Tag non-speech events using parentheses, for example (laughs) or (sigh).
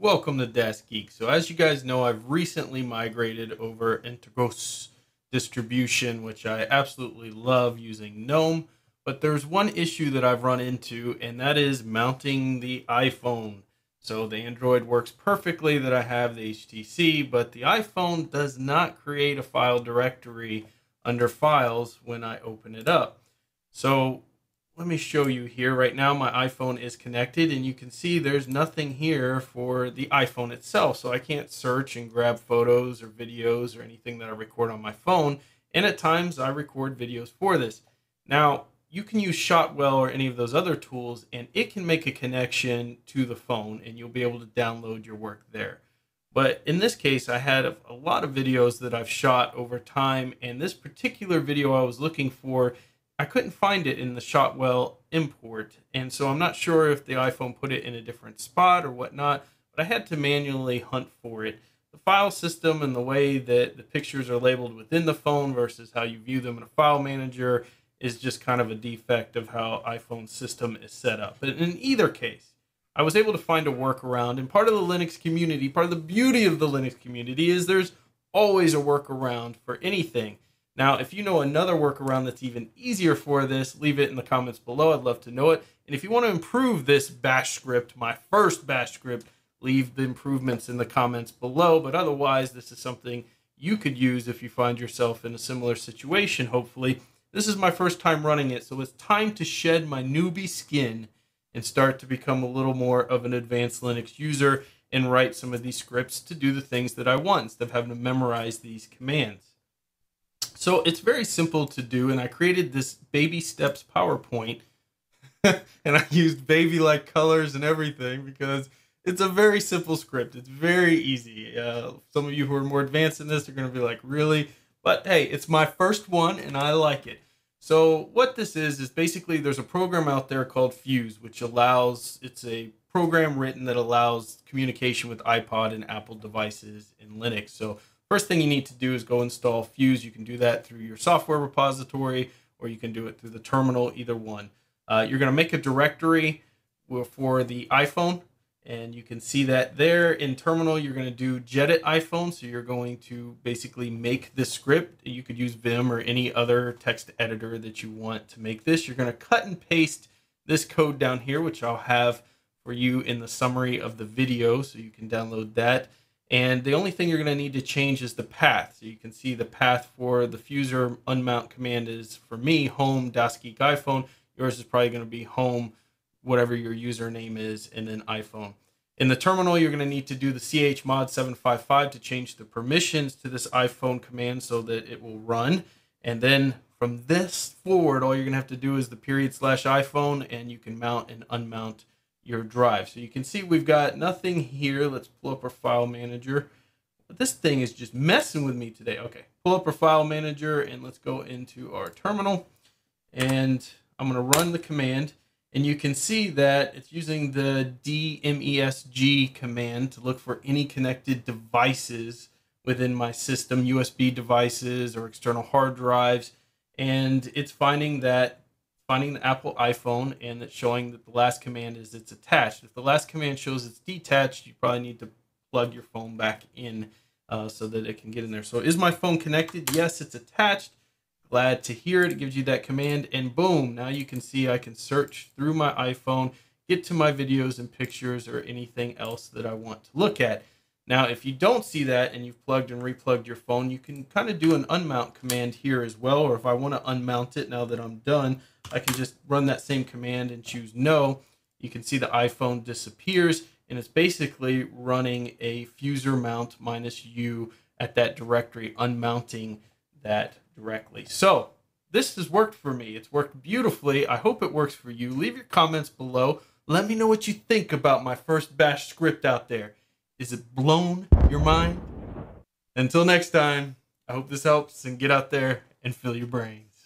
Welcome to Desk DasGeek. So, as you guys know, I've recently migrated over Antergos distribution, which I absolutely love using GNOME. But there's one issue that I've run into, and that is mounting the iPhone. So, the Android works perfectly that I have the HTC, but the iPhone does not create a file directory under files when I open it up. So, let me show you here. Right now, my iPhone is connected, and you can see there's nothing here for the iPhone itself. So I can't search and grab photos or videos or anything that I record on my phone. And at times, I record videos for this. Now, you can use Shotwell or any of those other tools, and it can make a connection to the phone, and you'll be able to download your work there. But in this case, I had a, lot of videos that I've shot over time, and this particular video I was looking for I couldn't find it in the Shotwell import, and so I'm not sure if the iPhone put it in a different spot or whatnot, but I had to manually hunt for it. The file system and the way that the pictures are labeled within the phone versus how you view them in a file manager is just kind of a defect of how iPhone system is set up. But in either case, I was able to find a workaround, and part of the Linux community, part of the beauty of the Linux community is there's always a workaround for anything. Now, if you know another workaround that's even easier for this, leave it in the comments below. I'd love to know it. And if you want to improve this bash script, my first bash script, leave the improvements in the comments below. But otherwise, this is something you could use if you find yourself in a similar situation, hopefully. This is my first time running it, so it's time to shed my newbie skin and start to become a little more of an advanced Linux user and write some of these scripts to do the things that I want instead of having to memorize these commands. So it's very simple to do, and I created this baby steps PowerPoint, (laughs) and I used baby like colors and everything because it's a very simple script. It's very easy. Uh, some of you who are more advanced in this are going to be like, really? But hey, it's my first one, and I like it. So what this is is basically there's a program out there called Fuse, which allows it's a program written that allows communication with iPod and Apple devices in Linux. So First thing you need to do is go install Fuse. You can do that through your software repository or you can do it through the terminal, either one. Uh, you're going to make a directory for the iPhone, and you can see that there in terminal. You're going to do Gedit iPhone, so you're going to basically make this script. You could use Vim or any other text editor that you want to make this. You're going to cut and paste this code down here, which I'll have for you in the summary of the video, so you can download that. And the only thing you're going to need to change is the path. So you can see the path for the fuser unmount command is for me home DasGeek iPhone. Yours is probably going to be home whatever your username is and then iPhone. In the terminal, you're going to need to do the chmod 755 to change the permissions to this iPhone command so that it will run. And then from this forward, all you're going to have to do is the period slash iPhone and you can mount and unmount your drive. So you can see we've got nothing here. Let's pull up our file manager. But this thing is just messing with me today. Okay, pull up our file manager and let's go into our terminal. And I'm going to run the command. And you can see that it's using the DMESG command to look for any connected devices within my system, USB devices or external hard drives. And it's finding that finding the Apple iPhone and it's showing that the last command is it's attached. If the last command shows it's detached, you probably need to plug your phone back in uh, so that it can get in there. So is my phone connected? Yes, it's attached. Glad to hear it. It gives you that command and boom, now you can see I can search through my iPhone, get to my videos and pictures or anything else that I want to look at. Now, if you don't see that and you've plugged and replugged your phone, you can kind of do an unmount command here as well. Or if I want to unmount it now that I'm done, I can just run that same command and choose no. You can see the iPhone disappears and it's basically running a fusermount minus u at that directory, unmounting that directly. So this has worked for me. It's worked beautifully. I hope it works for you. Leave your comments below. Let me know what you think about my first bash script out there. Is it blown your mind? Until next time, I hope this helps and get out there and fill your brains.